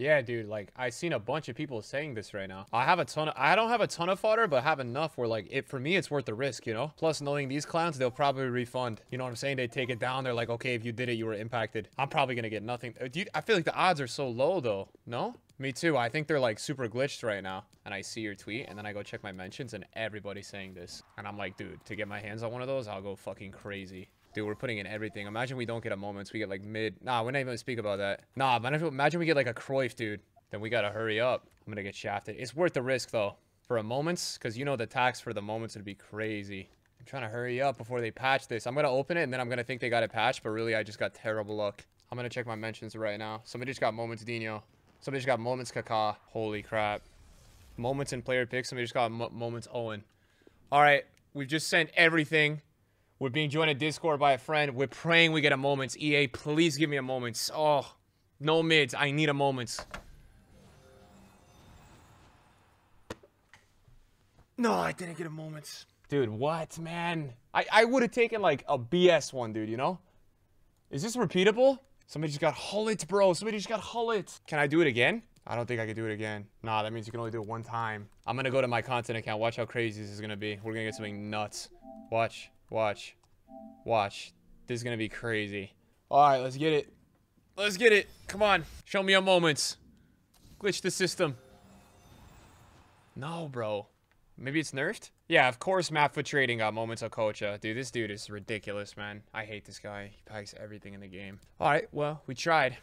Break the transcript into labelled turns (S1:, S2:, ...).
S1: Yeah, dude, like I seen a bunch of people saying this right now. I have a ton of I don't have a ton of fodder, but I have enough where like it for me it's worth the risk, you know? Plus knowing these clowns, they'll probably refund. You know what I'm saying? They take it down. They're like, okay, if you did it, you were impacted. I'm probably gonna get nothing. Uh, you, I feel like the odds are so low though. No? Me too. I think they're like super glitched right now. And I see your tweet and then I go check my mentions and everybody's saying this. And I'm like, dude, to get my hands on one of those, I'll go fucking crazy. Dude, we're putting in everything. Imagine we don't get a moments. We get like mid. Nah, we're not even gonna speak about that. Nah, imagine, we get like a Cruyff, dude. Then we gotta hurry up. I'm gonna get shafted. It's worth the risk though. For a moments, because you know the tax for the moments would be crazy. I'm trying to hurry up before they patch this. I'm gonna open it and then I'm gonna think they got it patched, but really I just got terrible luck. I'm gonna check my mentions right now. Somebody just got moments Dino. Somebody just got moments Kaká. Holy crap. Moments in player pick. Somebody just got moments Owen. All right, we've just sent everything. We're being joined at Discord by a friend. We're praying we get a moments. EA, please give me a moments. Oh, no mids. I need a moments. No, I didn't get a moments. Dude, what, man? I, I would have taken like a BS one, dude, you know? Is this repeatable? Somebody just got Gullit, bro. Somebody just got Gullit. Can I do it again? I don't think I can do it again. Nah, that means you can only do it one time. I'm gonna go to my content account. Watch how crazy this is gonna be. We're gonna get something nuts. Watch, watch, watch. This is gonna be crazy. All right, let's get it. Let's get it. Come on. Show me a moments. Glitch the system. No, bro. Maybe it's nerfed? Yeah, of course map for trading got moments Okocha. Dude, this dude is ridiculous, man. I hate this guy. He packs everything in the game. Alright, well, we tried.